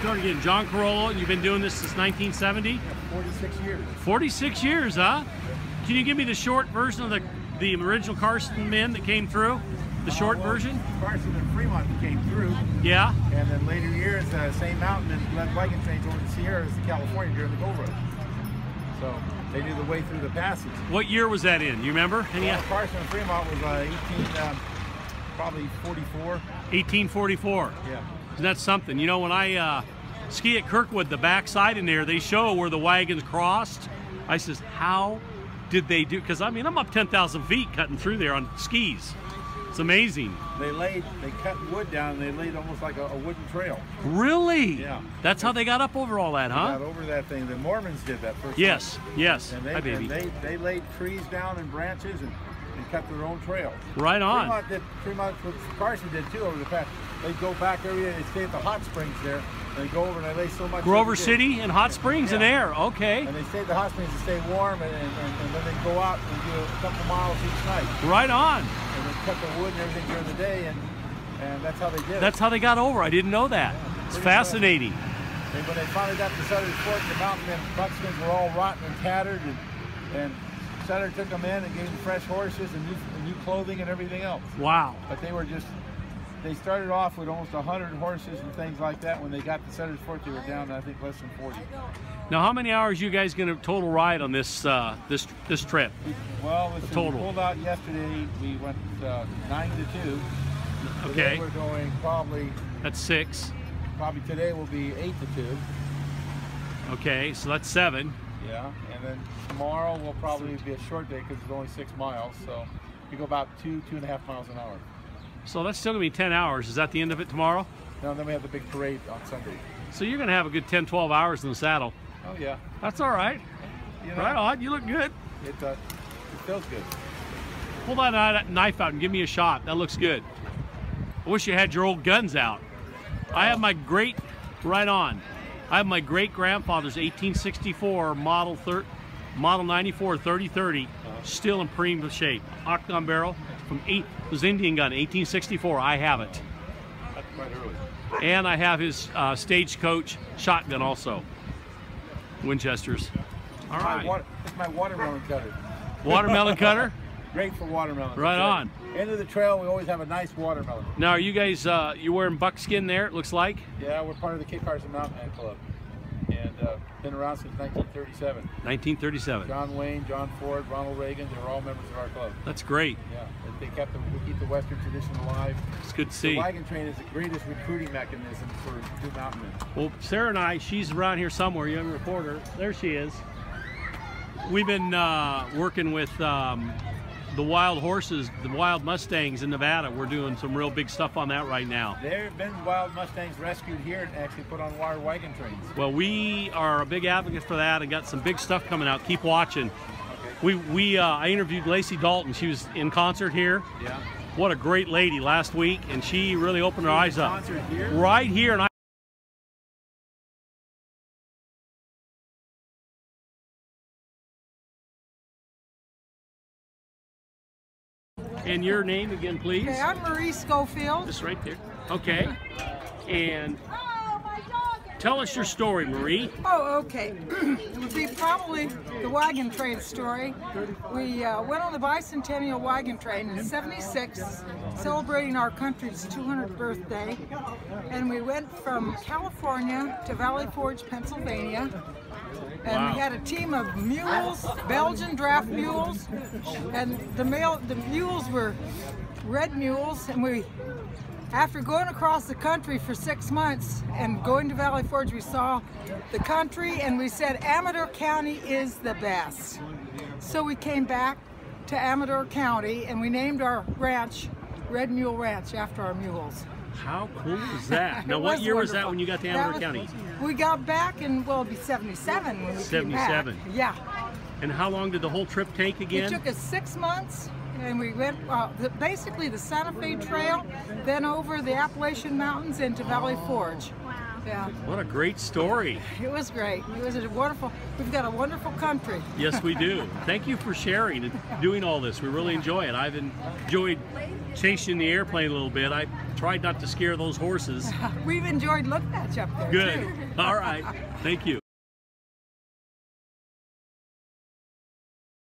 start again. John Carollo, you've been doing this since 1970? 46 years. 46 years, huh? Can you give me the short version of the, the original Carson men that came through? The short Uh, well, version? Carson and Fremont came through, Yeah? and then later years, uh, same mountain and led wagon trains over the Sierras to California during the gold rush. So they knew the way through the passes. What year was that in? You remember? Any, Well, Carson and Fremont was uh, 18, um, probably 44. 1844. Yeah. Isn't something? You know, when I uh, ski at Kirkwood, the backside in there, they show where the wagons crossed. I says, how did they do? Because I mean, I'm up 10,000 feet cutting through there on skis. It's amazing. They laid, they cut wood down, and they laid almost like a, a wooden trail. Really? Yeah. That's how they got up over all that, huh? Got huh? over that thing. The Mormons did that first. Yes, time. yes. And they, Hi, baby. and they they laid trees down and branches and, and cut their own trail. right on. Fremont did, Fremont, Carson did too over the past. They'd go back every day, they'd stay at the hot springs there, and they go over and they lay so much. Grover. City and Hot Springs and Yeah. Air. Okay. And they stay at the hot springs to stay warm, and, and, and, and then they go out and do a couple miles each night. Right on. And they cut the wood and everything during the day, and, and that's how they did That's how they got over. I didn't know that. It's fascinating. it. And when they finally got to Sutter's Fort, the mountain men buckskins were all rotten and tattered, and, and Sutter took them in and gave them fresh horses and new, and new clothing and everything else. Wow. But they were just, they started off with almost 100 horses and things like that. When they got to Sutter's Fort, they were down to, I think, less than 40. Now, how many hours you guys gonna total ride on this uh, this this trip? We- Well, listen, total. we pulled out yesterday. We went uh, 9 to 2. Today Okay, we're going probably, that's six. probably today will be 8 to 2. Okay, so that's seven. Yeah. And then tomorrow will probably be a short day because it's only six miles. So we go about two, two and a half miles an hour. So that's still gonna be 10 hours. Is that the end of it tomorrow? No, then we have the big parade on Sunday. So you're gonna have a good 10, 12 hours in the saddle. Oh, yeah. That's all right. You know, Right on. You look good. It, uh, it feels good. Pull that knife out and give me a shot. That looks good. I wish you had your old guns out. I have my great, right on. I have my great grandfather's 1864 model thir- model 94 3030 still in prima shape. Octagon barrel from eight was Indian gun 1864. I have it, That's quite early. and I have his uh, stagecoach shotgun also. Winchesters. All My right. water, it's my watermelon cutter. Watermelon cutter. Great for watermelon. Right on. End of the trail, we always have a nice watermelon. Now, are you guys uh, you wearing buckskin there? It looks like Yeah, we're part of the Kit Carson Mountain Man Club. And uh, been around since 1937. 1937. John Wayne, John Ford, Ronald Reagan, they were all members of our club. That's great. Yeah, they kept the, we keep the Western tradition alive. It's good to see. The wagon train is the greatest recruiting mechanism for new mountain men. Well, Sarah and I, she's around here somewhere, young reporter. There she is. We've been uh, working with um, the wild horses, the wild Mustangs in Nevada. We're doing some real big stuff on that right now. There have been wild Mustangs rescued here and actually put on wire wagon trains. Well, we are a big advocate for that and got some big stuff coming out. Keep watching. Okay. We, we uh, I interviewed Lacy Dalton. She was in concert here. Yeah. What a great lady last week, and she really opened her eyes up. Concert here. Right here, and I. And your name again, please? Okay, I'm Marie Schofield. Just right there. Okay. And tell us your story, Marie. Oh, okay. it would be probably the wagon train story. We uh, went on the bicentennial wagon train in 76, celebrating our country's 200th birthday. And we went from California to Valley Forge, Pennsylvania. And Wow. we had a team of mules, Belgian draft mules, and the male, the mules were red mules, and we after going across the country for six months and going to Valley Forge, we saw the country and we said Amador County is the best. So we came back to Amador County and we named our ranch Red Mule Ranch after our mules. How cool is that? Now, what year was that when you got to Amador County? We got back in, well, it'd be 77 when we came back. 77. Yeah. And how long did the whole trip take again? It took us six months, and we went uh, the, basically the Santa Fe Trail, then over the Appalachian Mountains into Valley Forge. Yeah, What a great story. it was great. It was a wonderful. We've got a wonderful country. Yes, we do. Thank you for sharing and doing all this. We really enjoy it. I've enjoyed chasing the airplane a little bit. I tried not to scare those horses. We've enjoyed looking at you up there Good. too. All right. Thank you.